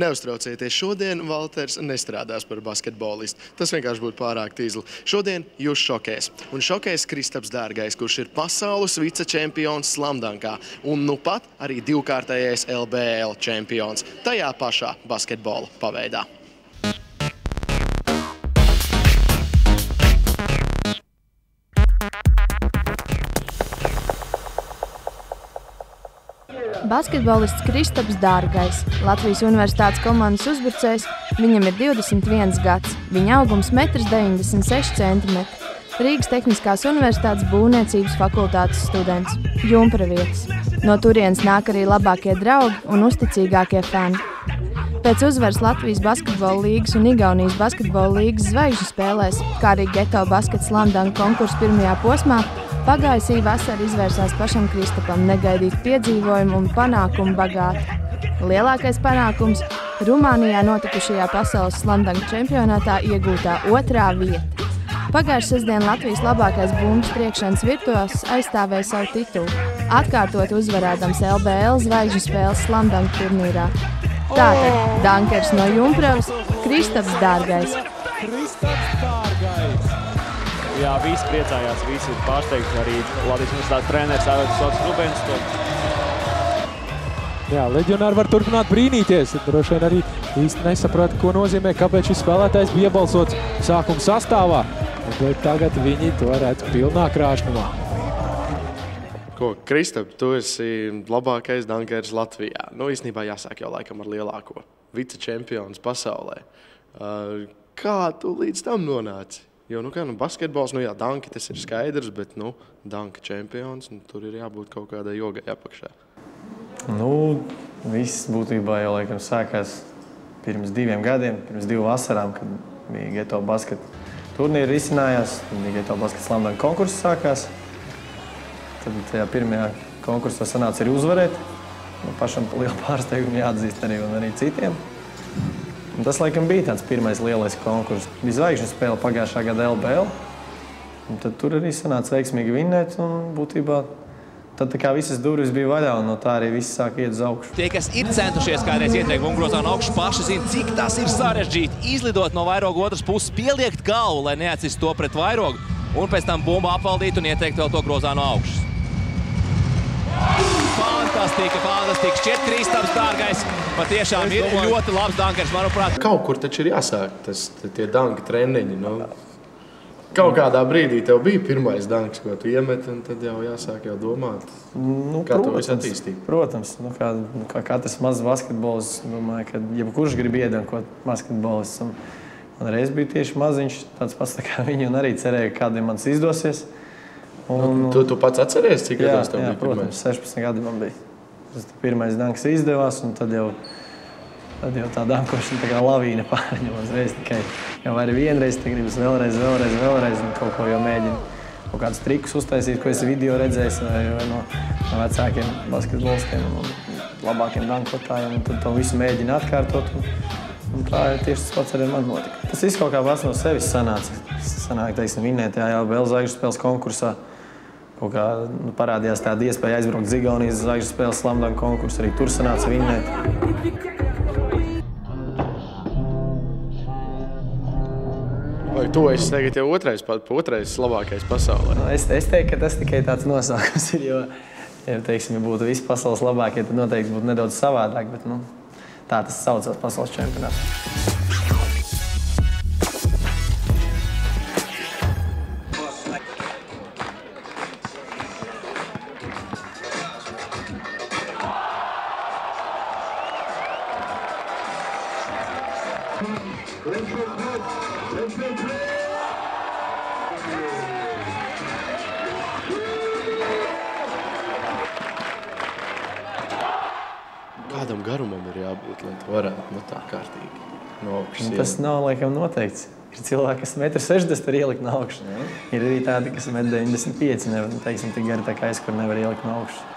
Neuztraucieties, šodien Valters nestrādās par basketbolistu. Tas vienkārši būtu pārāk tīzli. Šodien jūs šokēs. Un šokēs Kristaps Dārgais, kurš ir pasaules vicečempions slamdankā. Un nu pat arī divkārtējais LBL čempions. Tajā pašā basketbola paveidā. Basketbolists Kristaps Dārgais, Latvijas Universitātes komandas uzbrucējs, viņam ir 21 gads, viņa augums 1,96 cm. Rīgas Tehniskās Universitātes būvniecības fakultātes students, Junpravietis. No turienes nāk arī labākie draugi un uzticīgākie fani. Pēc uzvaras Latvijas Basketbola līgas un Igaunijas Basketbola līgas zvaigžņu spēlēs, kā arī Geto basketbola slamdanga konkursa pirmajā posmā, Pagājusī vasara izvērsās pašam Kristapam negaidīt piedzīvojumu un panākumu bagāti. Lielākais panākums - Rumānijā notikušajā pasaules slamdanga čempionātā iegūtā otrā vieta. Pagājušā sestdienā Latvijas labākais bumbas priekšanas virtuos aizstāvēja savu titulu, atkārtot uzvarēdams LBL zvaigžņu spēles slamdanga turnīrā. Tātad Dankers no Junkravas, Kristaps Dārgais. Kristaps Dārgais! Jā, visi priecājās, visi ir pārsteigti. Arī Latvijas universitātes treneris Aivets Sots Rubens. Jā, leģionāri var turpināt brīnīties. Droši vien arī īsti nesaprata, ko nozīmē, kāpēc šis spēlētājs bija iebalsots sākuma sastāvā. Bet tagad viņi to redz pilnā krāšnumā. Ko, Kristap, tu esi labākais dankers Latvijā. Nu, īstenībā jāsāk jau laikam ar lielāko vicečempionu pasaulē. Uh, kā tu līdz tam nonāci? Jo, nu, kā, nu, basketbols, nu, jā, danki tas ir skaidrs, bet, nu, danka čempions, nu, tur ir jābūt kaut kādai jogai apakšā. Nu, viss būtībā jau, laikam, sākās pirms diviem gadiem, pirms divu vasarām, kad bija Geto basket turnīri risinājās, tad bija Geto basket slamdanga konkurss sākās. Tad tajā pirmajā konkursā sanāca arī uzvarēt. Nu, pašam lielu pārsteigumu jāatzīst arī un arī citiem. Un tas, laikam, bija tāds pirmais lielais konkurss. Bija zvaigžņu spēle pagājušā gada LBL. Un tad tur arī sanāca veiksmīgi vinnēt. Un būtībā tad kā visas durvis bija vaļā, un no tā arī viss sāk iet uz augšu. Tie, kas ir centušies kādreiz ieteikt bungrozā no augšas, paši zina, cik tas ir sarežģīti. Izlidot no vairoga otras puses, pieliekt galvu, lai neatcist to pret vairogu, un pēc tam bumbu apvaldīt un ieteikt vēl to grozā no augšas. Fantastika, fantastika. Šķiet, Kristaps dārgais patiešām ir ļoti labs dankers, manuprāt. Kaut kur taču ir jāsāk tas, tie danka treniņi. Nu. Kaut kādā brīdī tev bija pirmais danks, ko tu iemeti, un tad jau jāsāk jau domāt, Nu, kā to visu attīstīt. Protams, nu, kā, nu, kā katrs mazs basketbols, domāju, ka jebkurš grib iedankot basketbolists. Un Man reiz bija tieši maziņš, tāds pats tā kā viņi, un arī cerēja, ka kādiem man izdosies. Un, tu, tu pats atceries, cik gados tev jā, bija protams, pirmais? 16 gadi man bija. Tas pirmais danks izdevās, un tad jau, tad jau tā dankošana tā kā lavīna pārņem uzreiz tikai. Jau arī vienreiz, tad gribas vēlreiz, vēlreiz, vēlreiz, un kaut ko jau mēģina. Kaut kādus trikus uztaisīt, ko esi video redzējis vai, vai no, no vecākiem basketbolistiem un labākiem dankotājiem. Un tad to visu mēģina atkārtot. Un, un tā ir tieši tas pats arī ar mani notika. Tas viss kaut kā pats no sevis sanāca. Sanāk, teiksim, vinnētajā jau vēl zvaigžņu spēles konkursā. Kaut kā nu, parādījās tāda iespēja aizbraukt uz Igaunijas zvaigžņu spēles slamdanga konkursu. Arī tur sanāca vinnēt. Vai tu esi tagad jau otrais, otrais labākais pasaulē? Nu, Es, es teiktu, ka tas tikai tāds nosaukums ir. Jo, ja, teiksim, ja būtu visi pasaules labākie, tad noteikti būtu nedaudz savādāk. Bet, nu, tā tas saucās pasaules čempionāts. Kādam garumam ir jābūt, lai tu varētu no tā kārtīgi no augšas Un Tas nav laikam noteikts. Ir cilvēki, kas 1,60 m var ielikt no augšas. Ir arī tādi, kas 1,95 m nevar teiksim, tik gari tā kā es, kur nevar ielikt no augšas.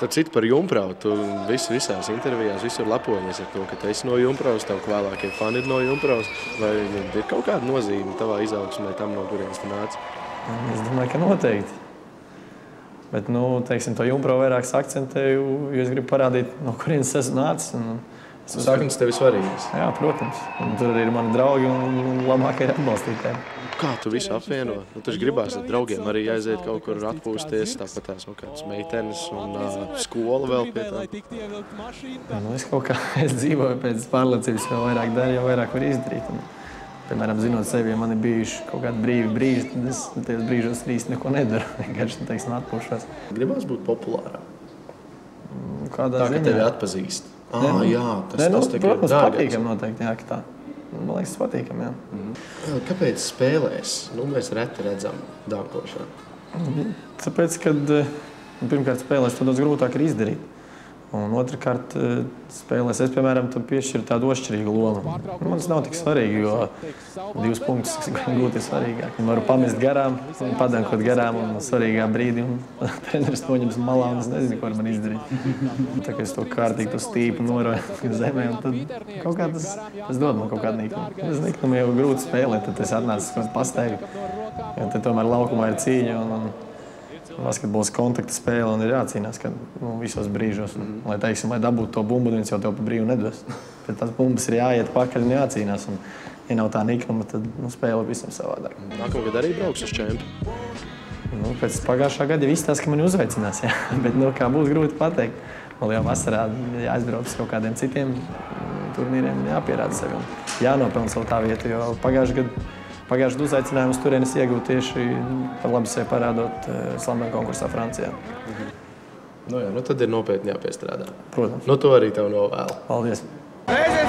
Starp citu par Junkravu, tu vis, visās intervijās visur lepojies ar to, ka tu esi no Junkravas, tavu vēlākie fani ir no Junkravas. Vai ir kaut kāda nozīme tavā izaugsmē tam, no kurienes tu nāc? Es domāju, ka noteikti. Bet, nu, teiksim, to jumpro vairāk akcentēju, jo es gribu parādīt, no kurienes esmu nācis. Un, es Saknes tev ir svarīgas. Jā, protams. Un tur arī ir mani draugi un, un labākie atbalstītāji. Kā tu visu apvieno? Nu, taču gribās ar draugiem arī aiziet kaut kur atpūsties, tāpat tās nu, kādas meitenes un uh, skola vēl pie tā. Jā, nu, es kaut kā es dzīvoju pēc pārliecības, jo vairāk daru, jo vairāk var izdarīt. Un, piemēram, zinot sevi, ja man ir bijuši kaut kādi brīvi brīži, tad es tajos brīžos īsti neko nedaru. Vienkārši teiksim, atpūšos. Gribās būt populārā. Kādā tā, ziņā? tevi atpazīst. Ah, ne, nu, jā, tas, ne, nu, tas protams, patīkam noteikti, jā, tā. Man liekas, tas patīkam, jā. Mm -hmm. Kāpēc spēlēs? Nu, mēs reti redzam dānkošanu. Tāpēc, kad pirmkārt spēlēs, to daudz grūtāk ir izdarīt. Un otrkārt, spēlēs, es, piemēram, piešķiru tādu ošķirīgu lomu. Man tas nav tik svarīgi, jo divas punktus gūt ir svarīgāk. Viņu varu pamest garām, padankot garām un svarīgā brīdī. Un treneris noņems malā un es nezinu, ko ar mani izdarīt. Tā kā es to kārtīgi to stīpu noroju zemē, un tad kaut kā tas, tas dod man kaut kādu niknumu. Es niknumu jau grūti spēlēt, tad es atnācu kaut pasteigtu. Jo te tomēr laukumā ir cīņa. Un, un, Basketbols kontakta spēle un ir jācīnās ka, nu, visos brīžos. Mm -hmm. Lai, teiksim, lai dabūtu to bumbu, viņš jau tev pa brīvu nedos. Bet tās bumbas ir jāiet pakaļ un jācīnās. Un, ja nav tā niknuma, tad nu, spēle visam savādāk. Nākamgad arī brauks uz čempionu. Nu, pēc pagājušā gada jau izstāsta, ka mani uzveicinās. Jā. Bet nu, kā būs grūti pateikt. Vēl jau vasarā jāizbrauc uz kaut kādiem citiem turnīriem, jāpierāda sevi. Jānopelna savu tā vietu, jo pagājušajā gadā Pagājušajā gadā uzaicinājumu uz turienes iegūt tieši par labu sevi parādot slamenu konkursā Francijā. Mhm. Nu jā, nu tad ir nopietni jāpiestrādā. Protams. Nu to arī tev novēlu. Paldies! Reizi